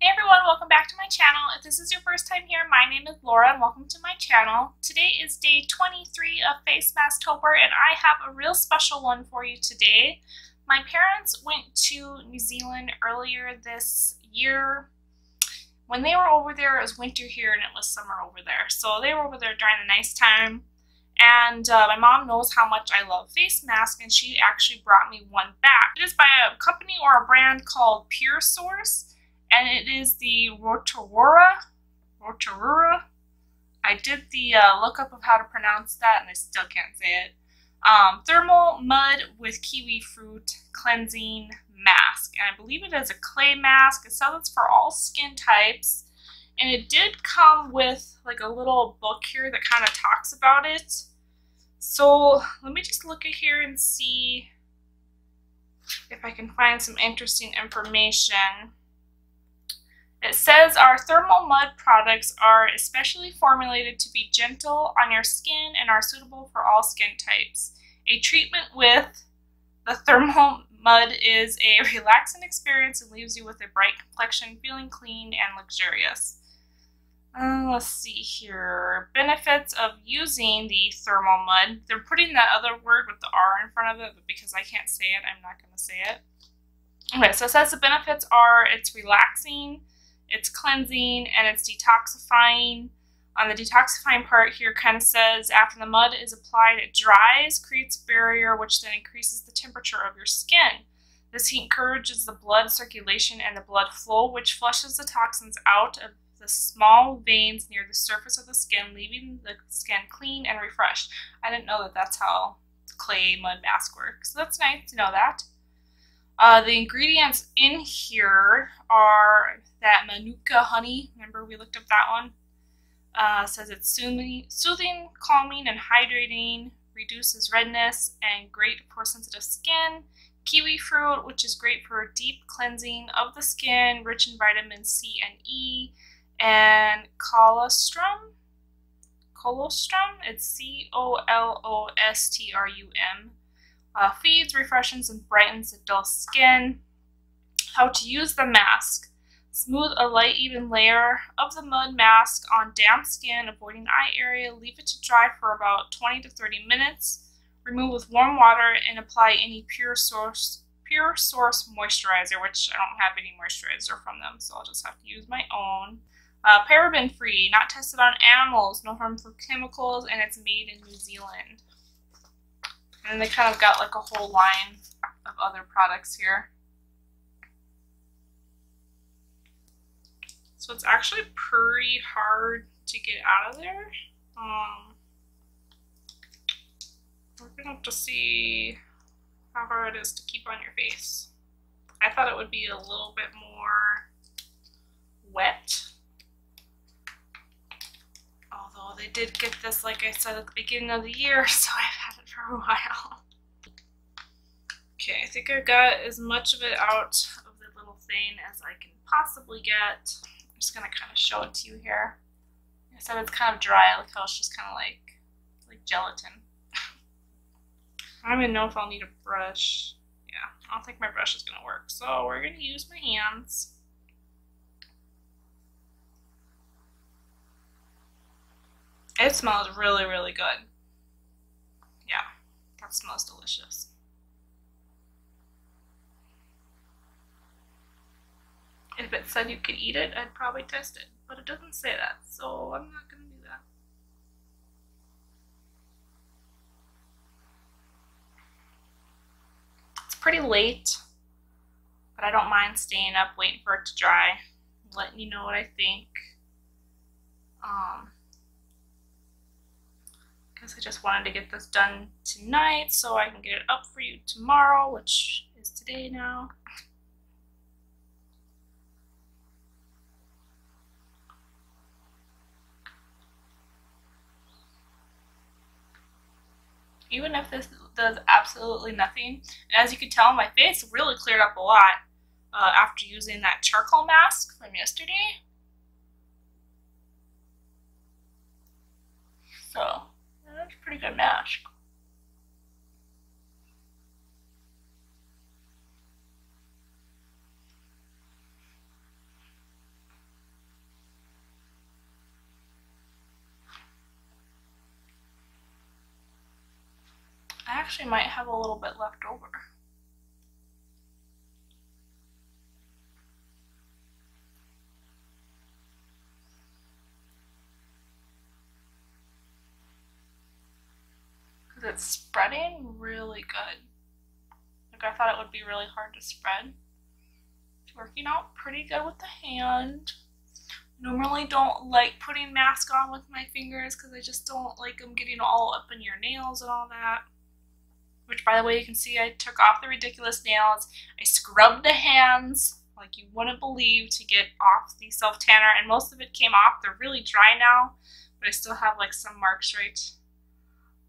Hey everyone, welcome back to my channel. If this is your first time here, my name is Laura and welcome to my channel. Today is day 23 of Face Masktober and I have a real special one for you today. My parents went to New Zealand earlier this year. When they were over there, it was winter here and it was summer over there. So they were over there during the nice time. And uh, my mom knows how much I love face masks and she actually brought me one back. It is by a company or a brand called PureSource and it is the Rotorua. Rotorua. I did the uh, lookup of how to pronounce that, and I still can't say it. Um, thermal mud with kiwi fruit cleansing mask, and I believe it is a clay mask. It says it's for all skin types, and it did come with like a little book here that kind of talks about it. So let me just look at here and see if I can find some interesting information. It says our thermal mud products are especially formulated to be gentle on your skin and are suitable for all skin types. A treatment with the thermal mud is a relaxing experience and leaves you with a bright complexion, feeling clean and luxurious. Uh, let's see here. Benefits of using the thermal mud. They're putting that other word with the R in front of it, but because I can't say it, I'm not going to say it. Okay, so it says the benefits are it's relaxing, it's cleansing and it's detoxifying. On the detoxifying part here kind of says after the mud is applied, it dries, creates a barrier, which then increases the temperature of your skin. This heat encourages the blood circulation and the blood flow, which flushes the toxins out of the small veins near the surface of the skin, leaving the skin clean and refreshed. I didn't know that that's how clay mud mask works. So that's nice to know that. Uh, the ingredients in here are that Manuka honey. Remember we looked up that one? Uh, says it's soothing, soothing, calming, and hydrating, reduces redness, and great for sensitive skin. Kiwi fruit, which is great for deep cleansing of the skin, rich in vitamin C and E. And colostrum, colostrum, it's C O L O S T R U M uh, feeds, refreshes, and brightens the dull skin. How to use the mask. Smooth a light, even layer of the mud mask on damp skin, avoiding eye area. Leave it to dry for about 20 to 30 minutes. Remove with warm water and apply any pure source pure source moisturizer, which I don't have any moisturizer from them, so I'll just have to use my own. Uh, paraben free, not tested on animals, no harmful chemicals, and it's made in New Zealand. And they kind of got like a whole line of other products here. So it's actually pretty hard to get out of there. Um, we're gonna have to see how hard it is to keep on your face. I thought it would be a little bit more wet. Although they did get this, like I said, at the beginning of the year, so had for a while. Okay, I think I got as much of it out of the little thing as I can possibly get. I'm just gonna kind of show it to you here. I said it's kind of dry, look how it's just kind of like, like gelatin. I don't even know if I'll need a brush. Yeah, I don't think my brush is gonna work. So we're gonna use my hands. It smells really, really good. That smells delicious. If it said you could eat it, I'd probably test it. But it doesn't say that, so I'm not going to do that. It's pretty late, but I don't mind staying up waiting for it to dry, letting you know what I think. Um, I just wanted to get this done tonight so I can get it up for you tomorrow, which is today now. Even if this does absolutely nothing, as you can tell, my face really cleared up a lot uh, after using that charcoal mask from yesterday. So, I actually might have a little bit left over. It's spreading really good. Like I thought it would be really hard to spread. It's working out pretty good with the hand. Normally don't like putting mask on with my fingers because I just don't like them getting all up in your nails and all that. Which by the way you can see I took off the ridiculous nails. I scrubbed the hands like you wouldn't believe to get off the self tanner and most of it came off. They're really dry now but I still have like some marks right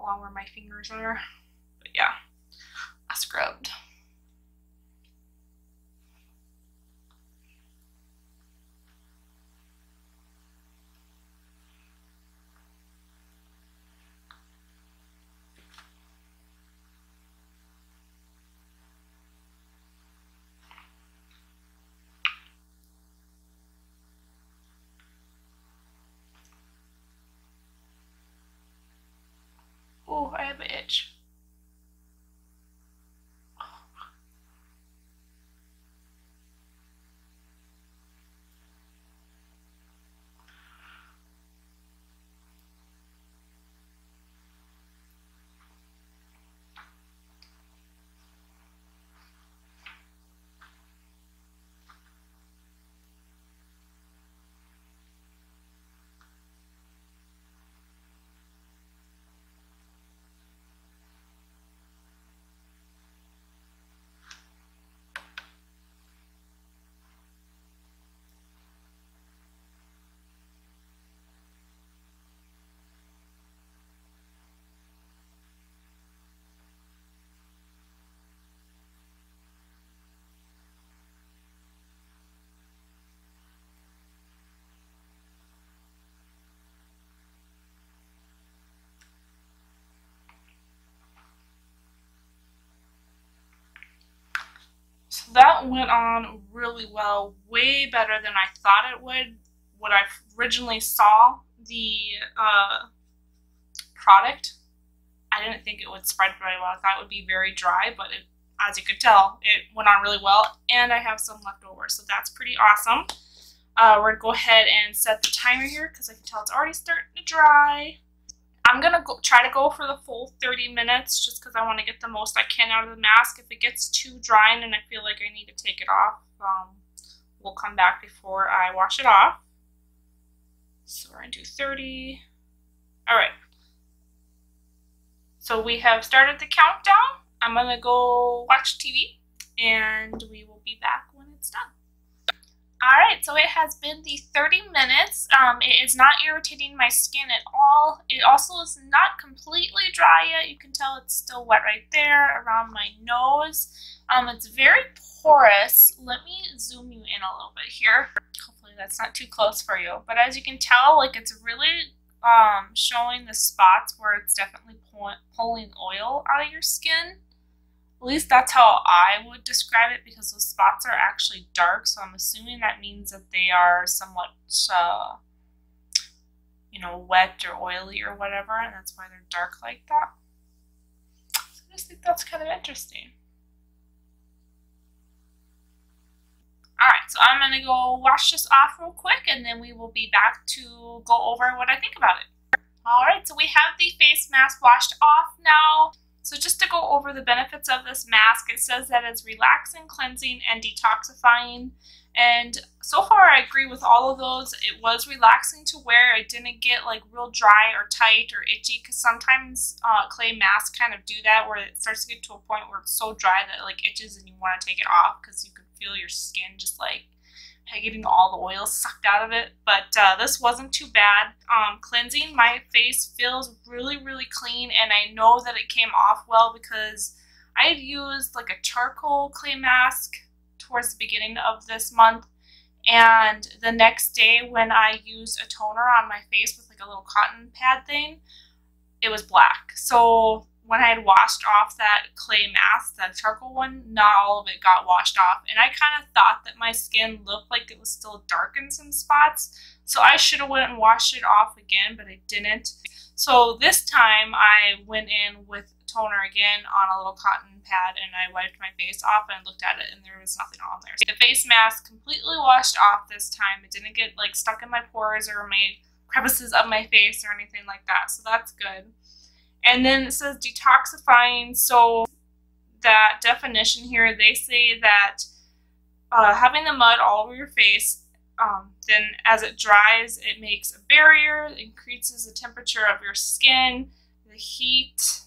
along where my fingers are. But yeah, I scrubbed. I have an itch. So went on really well, way better than I thought it would. When I originally saw the uh, product, I didn't think it would spread very well. I thought it would be very dry, but it, as you could tell, it went on really well, and I have some left over, so that's pretty awesome. Uh, we're going to go ahead and set the timer here because I can tell it's already starting to dry. I'm going to try to go for the full 30 minutes just because I want to get the most I can out of the mask. If it gets too dry and I feel like I need to take it off, um, we'll come back before I wash it off. So we're going to do 30. All right. So we have started the countdown. I'm going to go watch TV and we will be back. Alright, so it has been the 30 minutes. Um, it is not irritating my skin at all. It also is not completely dry yet. You can tell it's still wet right there around my nose. Um, it's very porous. Let me zoom you in a little bit here. Hopefully that's not too close for you. But as you can tell, like it's really um, showing the spots where it's definitely pull pulling oil out of your skin. At least that's how I would describe it because those spots are actually dark, so I'm assuming that means that they are somewhat, uh, you know, wet or oily or whatever, and that's why they're dark like that. So I just think that's kind of interesting. Alright, so I'm going to go wash this off real quick, and then we will be back to go over what I think about it. Alright, so we have the face mask washed off now. So just to go over the benefits of this mask, it says that it's relaxing, cleansing, and detoxifying. And so far I agree with all of those. It was relaxing to wear. It didn't get like real dry or tight or itchy because sometimes uh, clay masks kind of do that where it starts to get to a point where it's so dry that it like itches and you want to take it off because you can feel your skin just like getting all the oil sucked out of it. But uh, this wasn't too bad. Um, cleansing, my face feels really, really clean, and I know that it came off well because I had used like a charcoal clay mask towards the beginning of this month. And the next day, when I used a toner on my face with like a little cotton pad thing, it was black. So when I had washed off that clay mask, that charcoal one, not all of it got washed off. And I kind of thought that my skin looked like it was still dark in some spots. So I should have went and washed it off again, but I didn't. So this time I went in with toner again on a little cotton pad and I wiped my face off and looked at it and there was nothing on there. The face mask completely washed off this time. It didn't get like stuck in my pores or my crevices of my face or anything like that. So that's good. And then it says detoxifying. So that definition here, they say that uh, having the mud all over your face, um, then as it dries, it makes a barrier, increases the temperature of your skin, the heat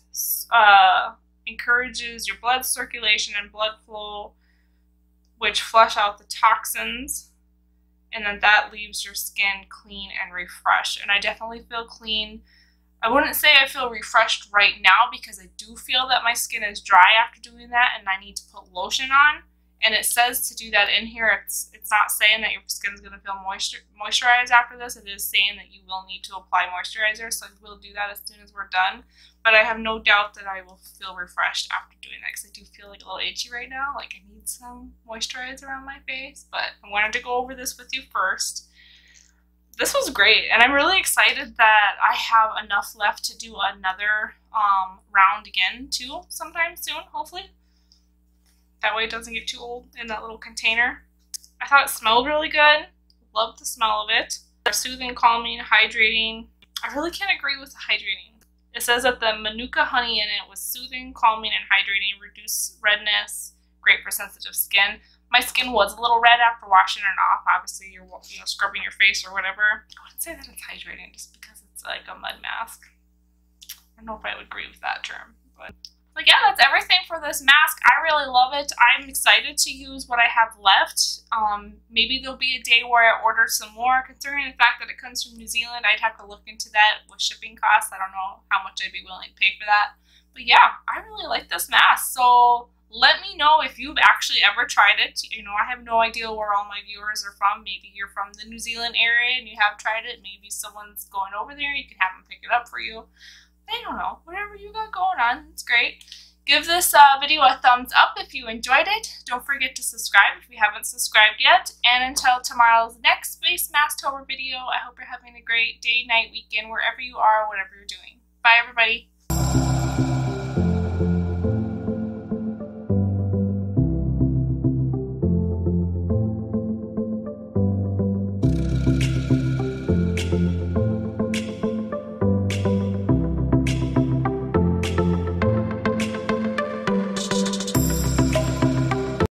uh, encourages your blood circulation and blood flow, which flush out the toxins, and then that leaves your skin clean and refreshed. And I definitely feel clean I wouldn't say I feel refreshed right now because I do feel that my skin is dry after doing that and I need to put lotion on. And it says to do that in here. It's it's not saying that your skin's going to feel moisture, moisturized after this. It is saying that you will need to apply moisturizer. So I will do that as soon as we're done. But I have no doubt that I will feel refreshed after doing that because I do feel like a little itchy right now. Like I need some moisturizer on my face. But I wanted to go over this with you first this was great, and I'm really excited that I have enough left to do another um, round again too, sometime soon, hopefully. That way it doesn't get too old in that little container. I thought it smelled really good. Loved the smell of it. They're soothing, calming, hydrating. I really can't agree with the hydrating. It says that the manuka honey in it was soothing, calming, and hydrating, reduce redness, great for sensitive skin my skin was a little red after washing it off. Obviously, you're you know scrubbing your face or whatever. I wouldn't say that it's hydrating just because it's like a mud mask. I don't know if I would agree with that term, but but yeah, that's everything for this mask. I really love it. I'm excited to use what I have left. Um, maybe there'll be a day where I order some more. Considering the fact that it comes from New Zealand, I'd have to look into that with shipping costs. I don't know how much I'd be willing to pay for that. But yeah, I really like this mask. So let me know if you've actually ever tried it. You know, I have no idea where all my viewers are from. Maybe you're from the New Zealand area and you have tried it. Maybe someone's going over there. You can have them pick it up for you. I don't know. Whatever you got going on, it's great. Give this uh, video a thumbs up if you enjoyed it. Don't forget to subscribe if you haven't subscribed yet. And until tomorrow's next Face Mask Tober video, I hope you're having a great day, night, weekend, wherever you are, whatever you're doing. Bye, everybody.